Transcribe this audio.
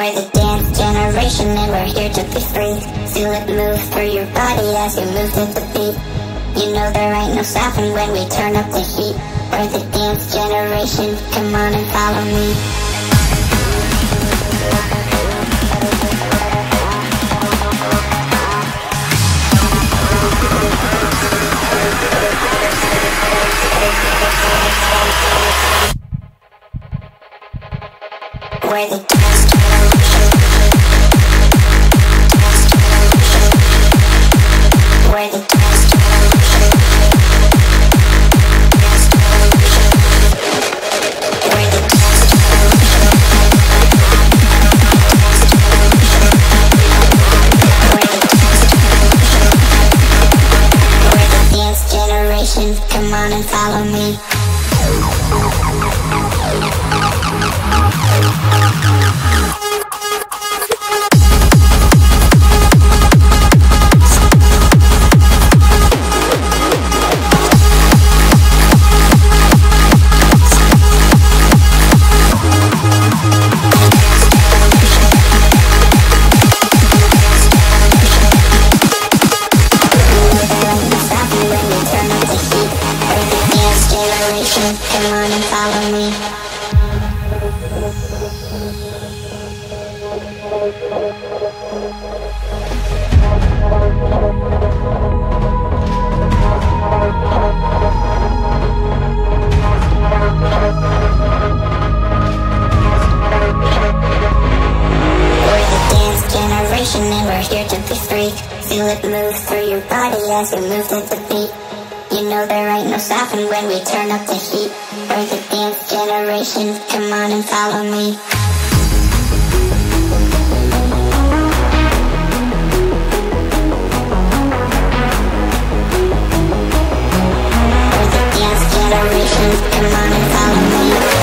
We're the dance generation and we're here to be free. Feel it move through your body as you move to the beat. You know there ain't no stopping when we turn up the heat. We're the dance generation, come on and follow me. Come on and follow me. And follow me. We're the dance generation and we're here to be free Feel it move through your body as you move to the beat ain't no stopping when we turn up the heat. We're the dance generation, come on and follow me. We're the dance generation, come on and here to